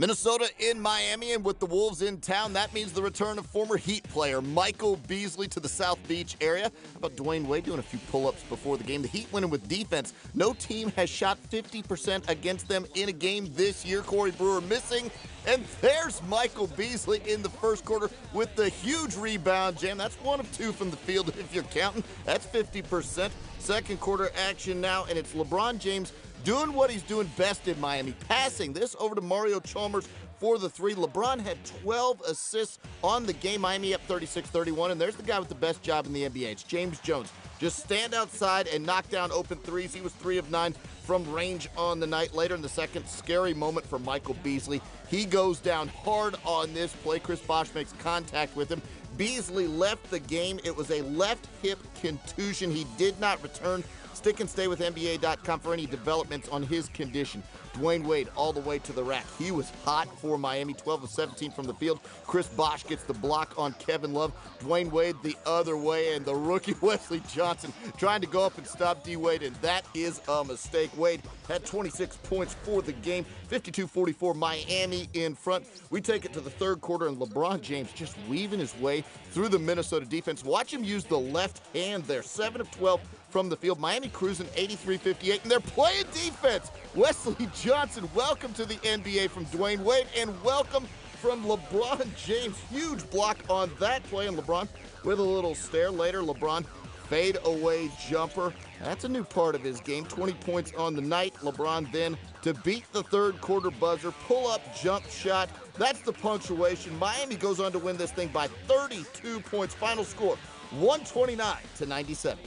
Minnesota in Miami, and with the Wolves in town, that means the return of former Heat player Michael Beasley to the South Beach area. How about Dwyane Wade doing a few pull ups before the game? The Heat winning with defense. No team has shot 50% against them in a game this year. Corey Brewer missing. And there's Michael Beasley in the first quarter with the huge rebound jam. That's one of two from the field if you're counting. That's 50%. Second quarter action now, and it's LeBron James doing what he's doing best in Miami, passing this over to Mario Chalmers for the three. LeBron had 12 assists on the game. Miami up 36 31. And there's the guy with the best job in the NBA. It's James Jones. Just stand outside and knock down open threes. He was three of nine from range on the night. Later in the second, scary moment for Michael Beasley. He goes down hard on this play. Chris Bosh makes contact with him. Beasley left the game. It was a left hip contusion. He did not return Stick and stay with NBA.com for any developments on his condition. Dwyane Wade all the way to the rack. He was hot for Miami, 12 of 17 from the field. Chris Bosh gets the block on Kevin Love. Dwyane Wade the other way, and the rookie Wesley Johnson trying to go up and stop D Wade, and that is a mistake. Wade had 26 points for the game, 52 44 Miami in front. We take it to the third quarter, and LeBron James just weaving his way through the Minnesota defense. Watch him use the left hand there, 7 of 12 from the field. Miami cruising 83 58, and they're playing defense. Wesley Johnson, welcome to the NBA from Dwyane Wade, and welcome from LeBron James. Huge block on that play, and LeBron with a little stare later. LeBron fade away jumper. That's a new part of his game. 20 points on the night. LeBron then to beat the third quarter buzzer, pull up jump shot. That's the punctuation. Miami goes on to win this thing by 32 points. Final score 129 to 97.